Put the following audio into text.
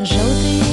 Желтые